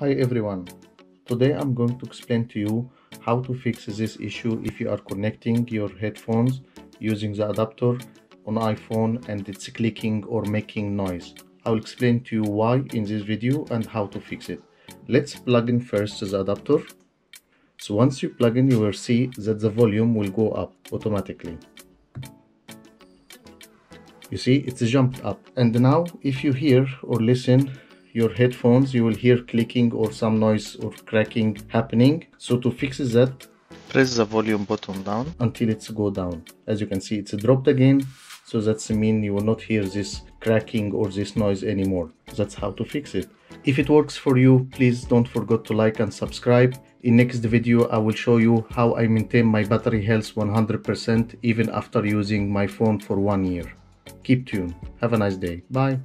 Hi everyone. Today I'm going to explain to you how to fix this issue if you are connecting your headphones using the adapter on iPhone and it's clicking or making noise. I'll explain to you why in this video and how to fix it. Let's plug in first the adapter. So once you plug in you will see that the volume will go up automatically. You see it's jumped up and now if you hear or listen your headphones you will hear clicking or some noise or cracking happening. So to fix that press the volume button down. until it's go down. As you can see it's dropped again. So that's mean you will not hear this cracking or this noise anymore. That's how to fix it. If it works for you please don't forget to like and subscribe. In next video i will show you how i maintain my battery health 100% even after using my phone for one year. Keep tuned. Have a nice day. Bye